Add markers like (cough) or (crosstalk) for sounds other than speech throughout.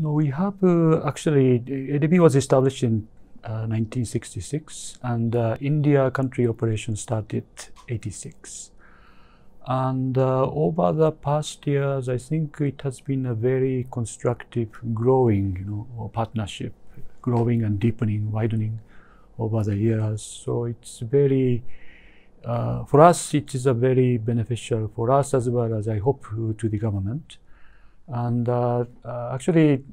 No, we have uh, actually, ADB was established in uh, 1966 and uh, India country operation started 86. And uh, over the past years, I think it has been a very constructive, growing, you know, partnership, growing and deepening, widening over the years. So it's very, uh, for us, it is a very beneficial for us as well as I hope to the government. And uh, uh, actually,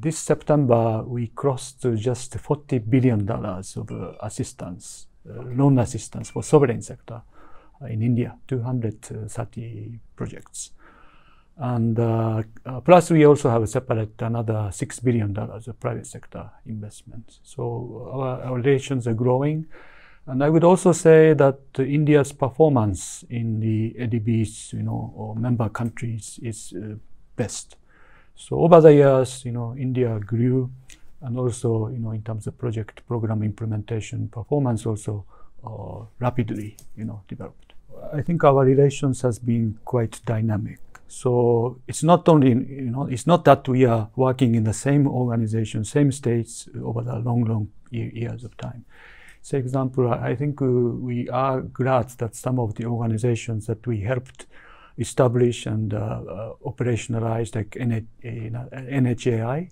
this September, we crossed just $40 billion of uh, assistance, uh, loan assistance for sovereign sector in India, 230 projects. And uh, uh, plus, we also have a separate another $6 billion of private sector investments. So our, our, relations are growing. And I would also say that India's performance in the ADB's you know, member countries is uh, best. So over the years, you know, India grew and also, you know, in terms of project program implementation, performance also uh, rapidly, you know, developed. I think our relations has been quite dynamic. So it's not only, you know, it's not that we are working in the same organization, same states over the long, long years of time. For example, I think uh, we are glad that some of the organizations that we helped establish and uh, uh, operationalize like NHAI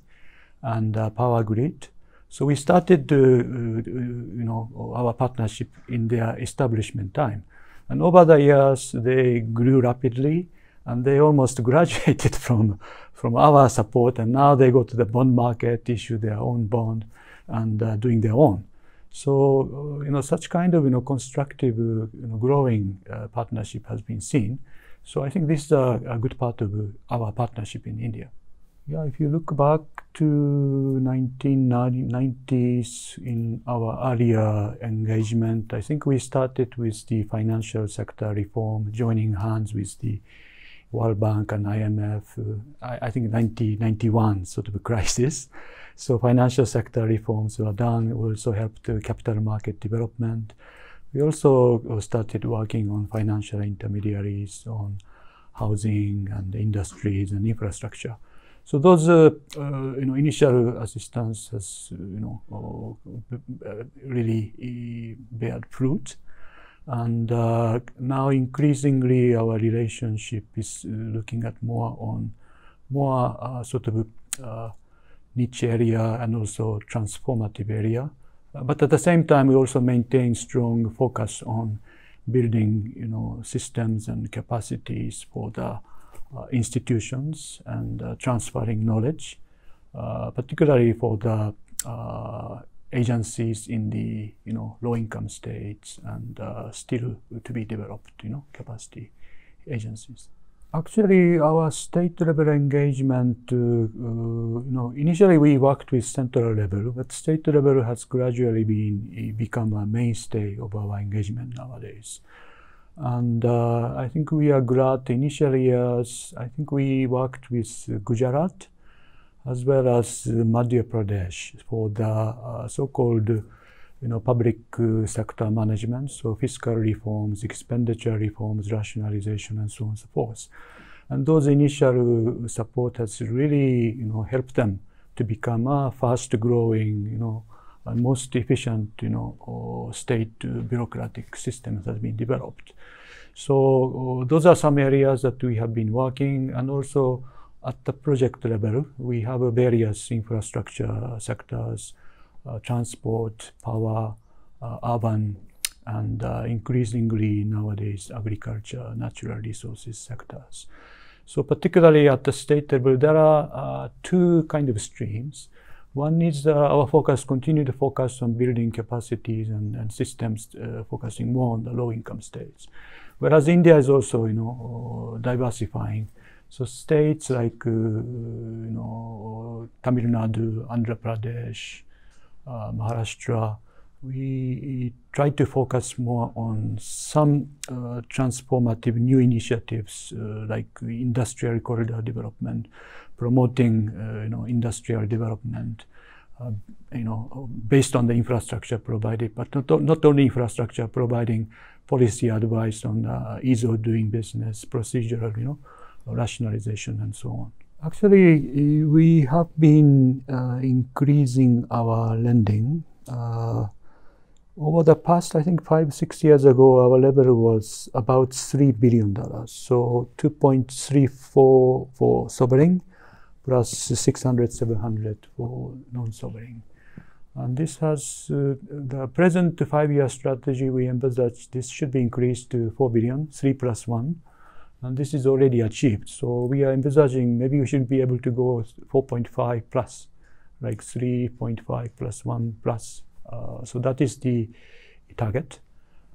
and uh, Power Grid. So we started, you know, our partnership in their establishment time. And over the years, they grew rapidly and they almost (laughs) graduated from, from our support. And now they go to the bond market, issue their own bond, and uh, doing their own. So, you know, such kind of, you know, constructive, uh, you know, growing uh, partnership has been seen. So I think this is a, a good part of our partnership in India. Yeah, if you look back to 1990s in our earlier engagement, I think we started with the financial sector reform, joining hands with the World Bank and IMF, uh, I, I, think 1991 sort of a (laughs) crisis. So financial sector reforms were done, also helped the capital market development. We also uh, started working on financial intermediaries, on housing and industries and infrastructure. So those, uh, uh, you know, initial assistance has, you know, uh, really bared fruit. And uh, now increasingly our relationship is uh, looking at more on more sort of niche area and also transformative area but at the same time, we also maintain strong focus on building, you know, systems and capacities for the uh, institutions and uh, transferring knowledge, uh, particularly for the agencies in the, you know, low-income states and uh, still to be developed, you know, capacity agencies. Actually, our state level engagement, uh, uh, you know, initially we worked with central level, but state level has gradually been become a mainstay of our engagement nowadays. And uh, I think we are glad initially years, I think we worked with Gujarat as well as Madhya Pradesh for the uh, so-called you know, public uh, sector management, so fiscal reforms, expenditure reforms, rationalization, and so on and so forth. And those initial uh, support has really, you know, helped them to become a fast-growing, you know, and most efficient, you know, state uh, bureaucratic system that has been developed. So uh, those are some areas that we have been working, and also at the project level, we have various infrastructure sectors, uh, transport, power, uh, urban, and uh, increasingly nowadays agriculture, natural resources sectors. So particularly at the state level, there are two kind of streams. One is uh, our focus, continue to focus on building capacities and, and systems, uh, focusing more on the low-income states. Whereas India is also, you know, diversifying. So states like, uh, you know, Tamil Nadu, Andhra Pradesh, uh, Maharashtra, we try to focus more on some uh, transformative new initiatives uh, like industrial corridor development, promoting uh, you know industrial development, uh, you know based on the infrastructure provided, but not, not only infrastructure, providing policy advice on uh, ease of doing business, procedural you know rationalization and so on. Actually, we have been uh, increasing our lending. Uh, over the past, I think five, six years ago, our level was about $3 billion. So 2.34 for sovereign, plus 600, 700 for non-sovereign. And this has uh, the present five-year strategy. We envisage this should be increased to 4 billion, 3 plus 1 and this is already achieved. So we are envisaging maybe we should be able to go 4.5 plus, like 3.5 plus 1 plus. Uh, so that is the target.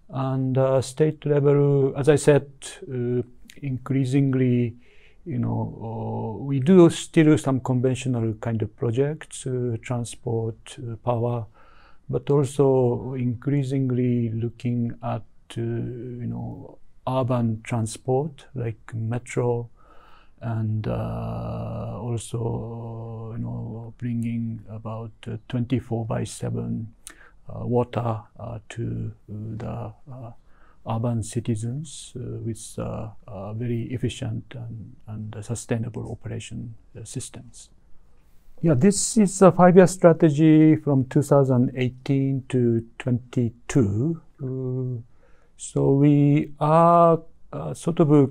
And uh, state level, as I said, uh, increasingly, you know, uh, we do still some conventional kind of projects, uh, transport, uh, power, but also increasingly looking at, you know, urban transport like metro and uh, also you know bringing about uh, 24 by 7 uh, water uh, to the uh, urban citizens with very efficient and, and sustainable operation systems. Yeah, this is a five-year strategy from 2018 to 22. So we are uh, sort of uh,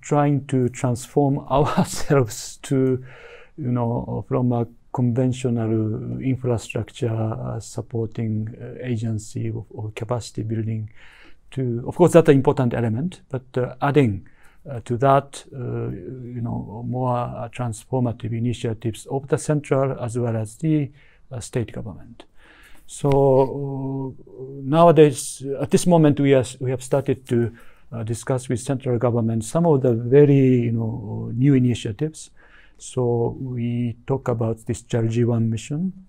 trying to transform (laughs) ourselves to, you know, from a conventional infrastructure uh, supporting uh, agency or, capacity building to, of course, that's an important element, but uh, adding uh, to that, you know, more transformative initiatives of the central as well as the state government. So nowadays, at this moment, we, we have started to uh, discuss with central government some of the very you know, new initiatives. So we talk about this Jal Jeevan mission.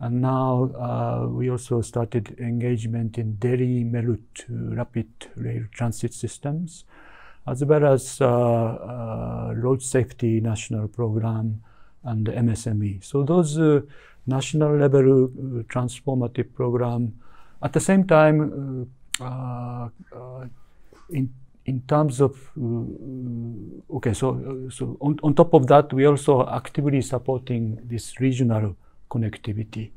And now uh, we also started engagement in Delhi Meerut rapid rail transit systems, as well as uh, uh, road safety national program and MSME. So those uh, national level uh, transformative program. At the same time, uh, uh, in in terms of okay, so so on, on top of that, we also actively supporting this regional connectivity.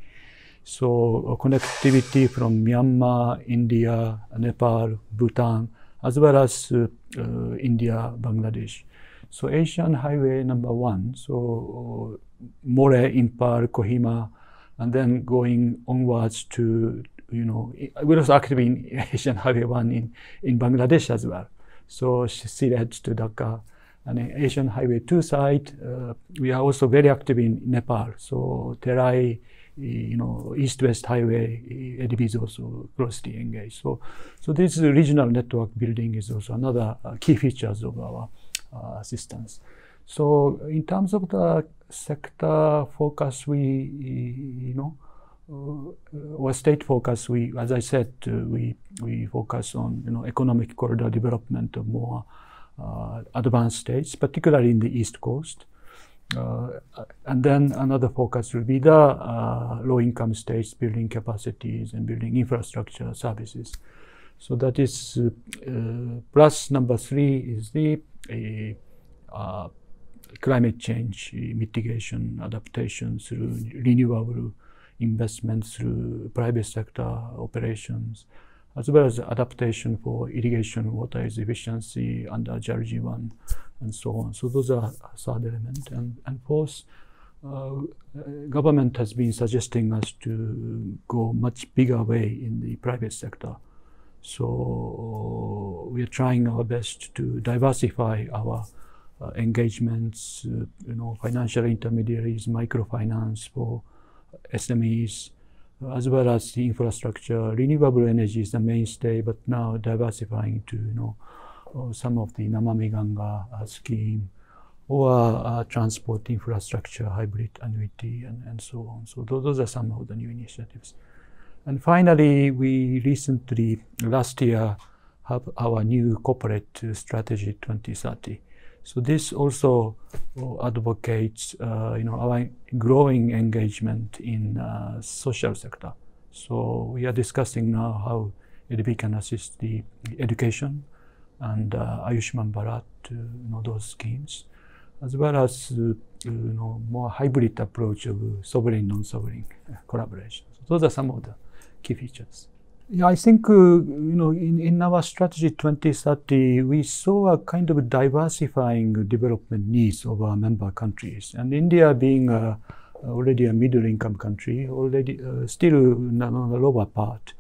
So connectivity from Myanmar, India, Nepal, Bhutan, as well as uh, uh, India, Bangladesh. So Asian Highway number one, so Moreh, Imphal, Kohima, and then going onwards to, you know, we also active in (laughs) Asian Highway 1 in, in Bangladesh as well. So Sylhet to Dhaka. And Asian Highway 2 side, uh, we are also very active in Nepal. So Terai, you know, East-West Highway, ADB is also closely engaged. So, so this regional network building is also another uh, key features of our uh, assistance. So in terms of the sector focus, we, you know, uh, or state focus, we, as I said, uh, we, we focus on, you know, economic corridor development of more uh, advanced states, particularly in the East Coast. Uh, and then another focus will be the uh, low-income states building capacities and building infrastructure services. So that is uh, plus number three is the climate change mitigation, adaptation through renewable investments through private sector operations, as well as adaptation for irrigation water efficiency under Jal Jeevan and so on. So those are third element. And, and fourth, uh, government has been suggesting us to go much bigger way in the private sector. So we are trying our best to diversify our uh, engagements, uh, you know, financial intermediaries, microfinance for SMEs, as well as the infrastructure. Renewable energy is the mainstay, but now diversifying to, you know, uh, some of the Namami Ganga scheme or uh, transport infrastructure, hybrid annuity, and, and so on. So those, are some of the new initiatives. And finally, we recently, last year, have our new corporate strategy 2030. So this also advocates, uh, you know, our growing engagement in uh, social sector. So we are discussing now how ADB can assist the education and uh, Ayushman Bharat, you know, those schemes, as well as you know more hybrid approach of sovereign non-sovereign collaboration. So those are some of the key features. Yeah, I think uh, you know in, in our strategy 2030 we saw a kind of diversifying development needs of our member countries, and India being a, already a middle income country, already uh, still on the lower part.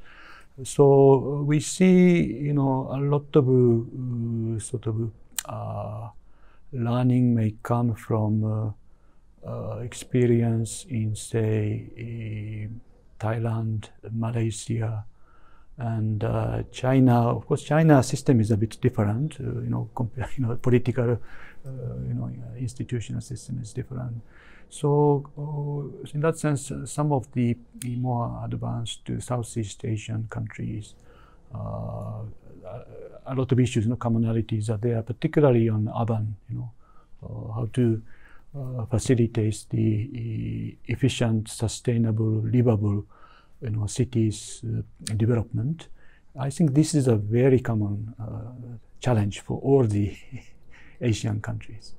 So we see you know a lot of uh, sort of uh, learning may come from uh, uh, experience in say Thailand, Malaysia and uh, China, of course, China system is a bit different. Uh, you know, (laughs) you know, political, uh, you know, institutional system is different. So, uh, in that sense, uh, some of the more advanced Southeast Asian countries, uh, a lot of issues, you know, commonalities are there, particularly on urban, you know, how to facilitate the efficient, sustainable, livable you know, cities uh, development, I think this is a very common uh, challenge for all the (laughs) Asian countries.